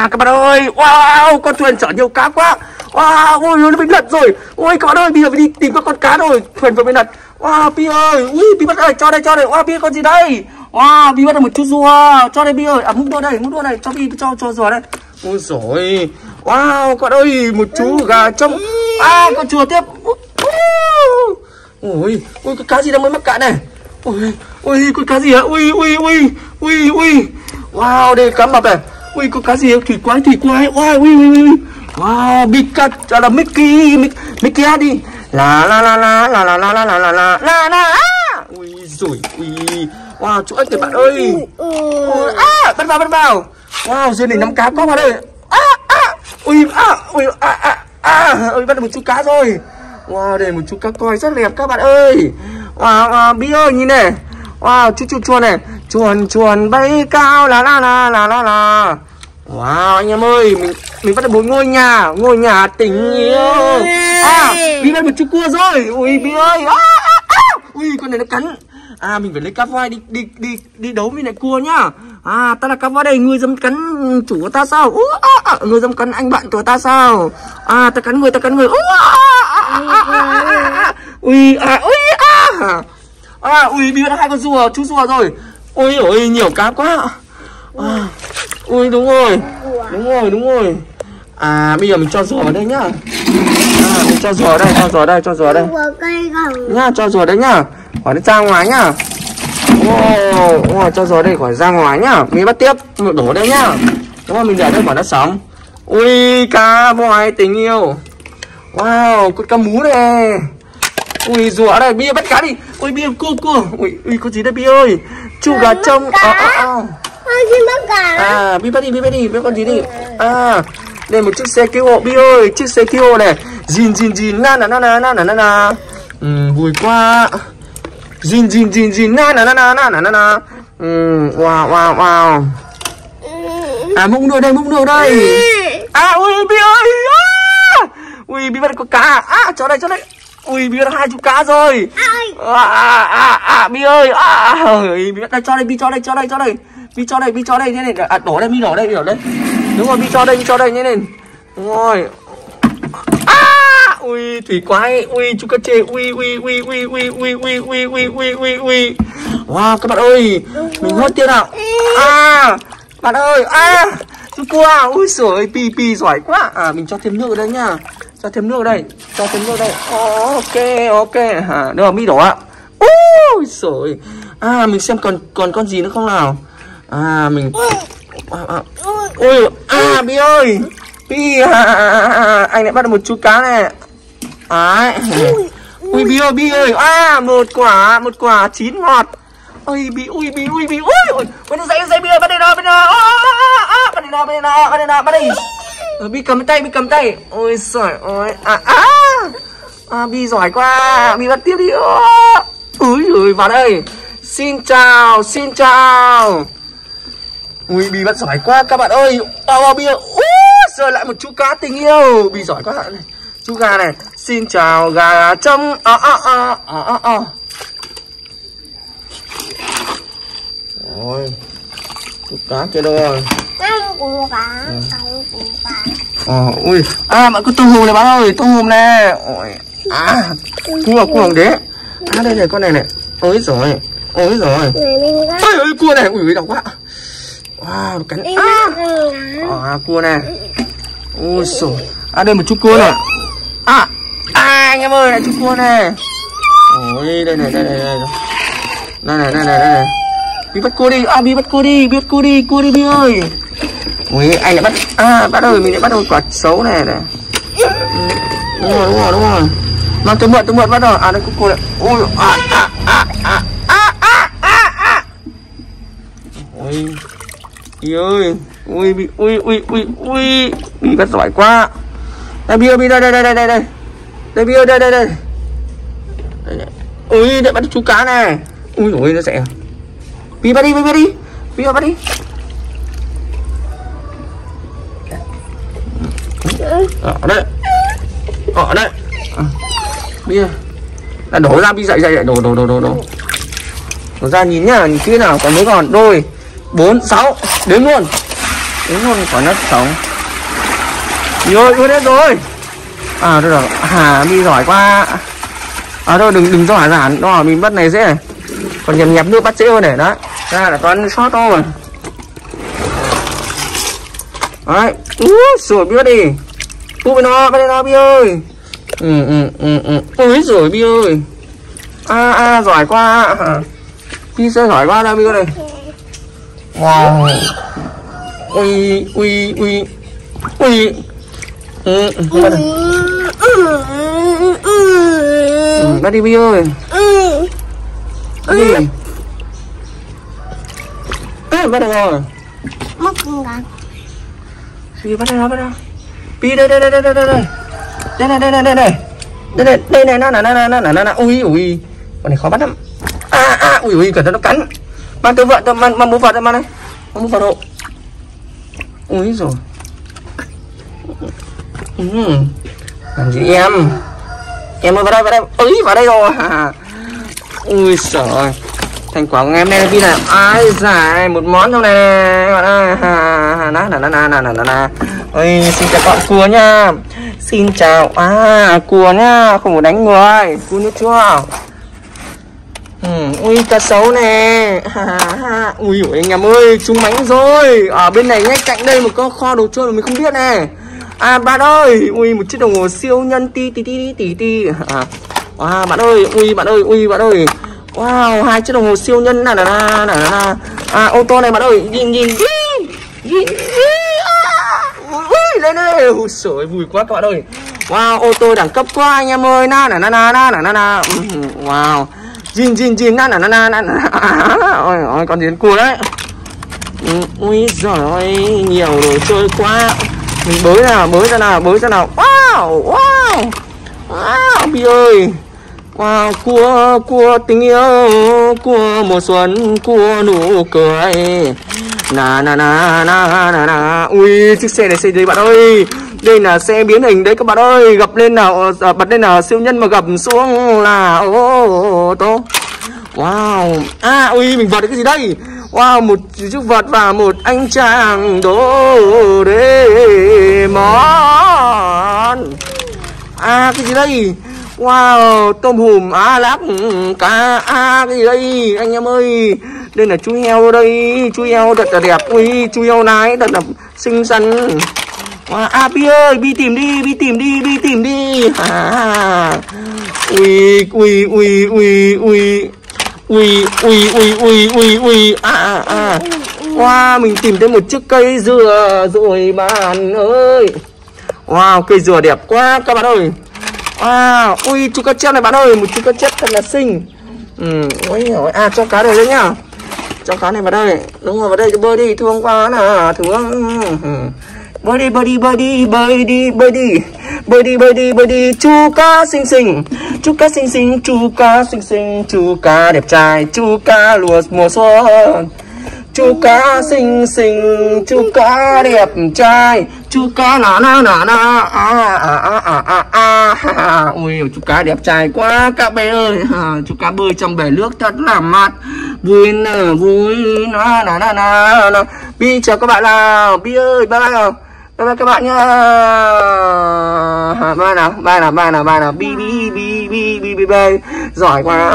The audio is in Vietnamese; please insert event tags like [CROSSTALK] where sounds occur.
À các bạn ơi. Wow con thuyền chở nhiều cá quá. Wow ôi nó bị lật rồi. Ôi các bạn ơi bây giờ phải đi tìm các con cá rồi. Thuyền vừa bị lật. Wow Pi ơi. Ui Pi bắt ơi cho đây cho đây. Wow Pi con gì đây? Wow Pi bắt được một chú rùa. Cho đây Pi ơi. À múc đua đây múc đua này Cho Pi, cho cho rùa đây. Ôi rồi Wow các bạn ơi Một chú gà trong À con chùa tiếp. Ôi Ôi cái cá gì đang mới mắc cạn này? Ôi Ôi con cá gì ạ Ui ui ui Ui ui. Wow đây cá mập này. Ui con cá gì thủy quái thủy quái Wow ui ui ui Wow Pikachu là Mickey Mickey đi La la la la la la la la la la la la la Ui rồi Ui Wow chú ếch kìa bạn ơi Ui à bắt vào bắt vào Wow dưới này nắm cá có vào đây À à Ui à Ui à à à Ui bắt được một chú cá rồi Wow đây một chú cá coi rất đẹp các bạn ơi Wow, wow Bi ơi nhìn này Wow chú chú chuồn này Chuồn chuồn bay cao la la la la la la Wow anh em ơi Mình mình bắt được một ngôi nhà Ngôi nhà tình yêu. À Bi bắt một chú cua rồi. Ui Bi ơi. À, à, à. Ui con này nó cắn. À mình phải lấy cá voi đi đi đi đi đấu với lại cua nhá. À ta là cá voi đây Người dám cắn chủ của ta sao? Ú, à, à. Người dám cắn anh bạn của ta sao? À ta cắn người ta cắn người. Ú, à, à, à, à, à, à. Ui à ui à. À ui bị hai con rùa chú rùa rồi. Ôi ôi nhiều cá quá. À, Ui đúng rồi. Đúng rồi đúng rồi. À bây giờ mình cho rùa vào đây nhá. À, Mình cho rùa đây cho rùa đây cho rùa đây. Nhá cho rùa đấy nhá. Khỏi nó ra ngoài nhá. Wow, wow, cho rùa đây khỏi ra ngoài nhá. Mình bắt tiếp đổ đây nhá. Đúng không mình để đây khỏi nó sống Ui cá voi tình yêu. Wow con cá mú này. Ui rùa đây bia bắt cá đi. Ui bia cua cua Ui, ui có gì đây bia ơi? Chu gà trông à, à, à. À bia bắt đi bia bắt đi bia con gì đi À đây một chiếc xe cứu hộ bia ơi Chiếc xe cứu hộ này Zin zin zin na na na na na na na na ừ, Vui quá Zin zin zin zin na na na na na na na na ừ, Wow wow wow À múc nước đây múc nước đây À ui bia ơi à. Ui bia bắt có cá À cho đây cho đây Ui Bi đã hai chú cá rồi À à à, à Bi ơi à, Bi đây cho đây Bi cho đây cho đây cho đây Bi cho đây Bi cho đây như này à đổ đây Bi đổ đây Bi đổ đây Đúng rồi Bi cho đây Bi cho đây như này Đúng rồi À Ui thủy quái Ui chú cá chê Ui ui ui ui ui ui ui ui ui ui ui ui Wow các bạn ơi Mình hốt tiêu nào À Bạn ơi À Chú cua Ui sổi Pi pi giỏi quá À mình cho thêm nước ở đây nhá cho thêm nước đây cho thêm nước đây ok ok à, được mi đổ ạ ui rồi à mình xem còn còn con gì nữa không nào à mình à, à. ui à bi ơi. Bi à, à, anh lại bắt được một chú cá này. Đấy. Ui bi ơi bi ơi. À một quả một quả chín ngọt. Ui bi ui bi ui bi ui ui. Ui dậy dậy bi ơi bắt đây bắt đây nào. Bắt đây bắt đây nào bắt đây nào bắt đây. Bi cầm tay, Bi cầm tay. Ôi giời ơi. À, à, à Bi giỏi quá. Bi bắt tiếp đi. Úi ơi vào đây. Xin chào, xin chào Ui, Bi bắt giỏi quá các bạn ơi Wow, wow, Bi giời lại một chú cá tình yêu Bi giỏi quá này Chú gà này Xin chào gà trông À, à, à, à, à. Ôi Chú cá kia đâu rồi Ừ. Ờ, ui, à bạn có tôm hùm này bác ơi, tôm hùm này. Ôi, à, cua cua hồng đế. À đây này con này này. Ôi rồi, ôi rồi. Ôi ôi cua này, ui đau quá. Wow, cắn. À, rồi à cua này. Ôi rồi. À đây một chú cua này. À, à anh em ơi, này chú cua này. Ôi đây này, đây này, đây này. Đây này, đây này, đây này. Bi bắt cua đi, à Bi bắt cua đi, Bi bắt cua đi, cua đi Bi ơi. Ui, anh lại bắt À, bắt ơi, mình lại bắt được quả xấu này này Đúng rồi, đúng rồi, đúng rồi Mang tôi mượn, tôi mượn bắt rồi À, đây có cô này Ui, à, à, à, Ý ơi Ui, bị, ui, ui, ui, ui Bị bắt giỏi quá. Đây, bia bia đây, đây, đây, đây, đây. Đây, đây bia đây, đây, đây. Ui, đã bắt chú cá này. Ui, ui, nó sẽ bị bắt đi, bị bắt đi. Bia bắt đi. Ở đây. Ở đây. À, bia. Là đổ ra bia dậy dậy dậy. Đổ đổ đổ đổ đổ. Đổ ra nhìn nhá nhìn kia nào còn mới còn. Đôi bốn sáu đếm luôn. Đúng không quả nó sống. Rồi ướt hết rồi à thôi rồi hà mi giỏi quá. À thôi đừng đừng cho hỏa giản. Đó mình bắt này dễ. Còn nhầm nhầm nước bắt dễ hơn để đó ra là toàn sót thôi. Đấy. Úi rồi biết đi. Tu với nó bắt nó bi ơi. Ừ ừ ừ ừ. Ui rồi bi ơi. A à, à, giỏi quá. Bi sẽ giỏi quá đâu bi ơi wow. Ui ui ui. Ui. Ừ, ừ, đi. Ừ, bắt đi bi ơi. Đi. Ê, bắt được rồi. Mất con gà. Bi bắt đây bắt đây Bi đây đây đây đây đây. Đây đây này đây này đây này đây này đây này nó là nó nó nó nó. Ui ui. Con này khó bắt lắm. À à ui ui cẩn thận nó cắn mang tôi vợ tôi mang mang bố vợ tôi mang đây. Mang bố vợ hộ. Ui rồi ừ. làm gì em? Em ơi, vào đây vào đây. Ui vào đây rồi. [LAUGHS] Ui trời thành quả của em đây là là ai giải một món trong này các bạn ơi. Na na na na na na na ôi, xin chào các bạn cua nha. Xin chào. À cua nha. Không có đánh người. Cua nước chua ừ, ui cá sấu nè [LAUGHS] ui ui anh em ơi trúng mánh rồi ở bên này ngay cạnh đây một con kho đồ chơi mà mình không biết nè à bạn ơi ui một chiếc đồng hồ siêu nhân ti ti ti ti ti [LAUGHS] à, bạn ơi ui bạn ơi ui bạn ơi Wow, hai chiếc đồng hồ siêu nhân là là là là À ô tô này bạn ơi, nhìn nhìn nhìn Ui lên đây, ui sổi vui quá các bạn ơi. Wow, ô tô đẳng cấp quá anh em ơi. Na na na na na na na. Ừ, wow jin jin jin na na na na na. Ôi ôi con diễn cua đấy. Ừ, ui giời ơi, nhiều đồ chơi quá. Mình bới nào, bới ra nào, bới ra nào. Wow, wow. Wow, Bi ơi Wow cua cua tình yêu cua mùa xuân cua nụ cười na na na na na na ui chiếc xe này xe gì bạn ơi đây là xe biến hình đấy các bạn ơi. Gặp lên nào à, bật lên nào siêu nhân mà gặp xuống là ô tô. Wow. À ui mình vật cái gì đây? Wow một chiếc vật và một anh chàng đồ đê món. À cái gì đây? Wow, tôm hùm á lắc cá á cái gì đây anh em ơi? Đây là chú heo đây, chú heo thật là đẹp Ui, chú heo nái thật là xinh xắn à, à Bi ơi, Bi tìm đi, Bi tìm đi, Bi tìm đi à, Ui, ui, ui, ui, ui Ui, ui, ui, ui, ui, ui À, à Wow, mình tìm thấy một chiếc cây dừa rồi bạn ơi Wow, cây dừa đẹp quá các bạn ơi Wow, ui chú cá chép này bạn ơi, một chú cá chép thật là xinh. Ừ, ui rồi, à cho cá này đấy nhá. Cho cá này vào đây. Đúng rồi, vào đây cho bơi đi, thương quá nè, thương. Ừ. Bơi đi, bơi đi, bơi đi, bơi đi, bơi đi. Bơi đi, bơi đi, bơi đi, chú cá xinh xinh. Chú cá xinh xinh, chú cá xinh xinh, chú cá đẹp trai, chú cá lùa mùa xuân. Chú cá xinh xinh chú cá đẹp trai chú cá nà nà nà nà à à à à à à à ui chú cá đẹp trai quá các bé ơi. À, chú cá bơi trong bể nước thật là mát. Vui nè vui nà nà nà nà nà bi chào các bạn nào. Bi ơi bye bye nào bye bye các bạn nhá. Ba nào ba nào ba nào ba nào. Bi bi bi bi bi bi. Giỏi quá.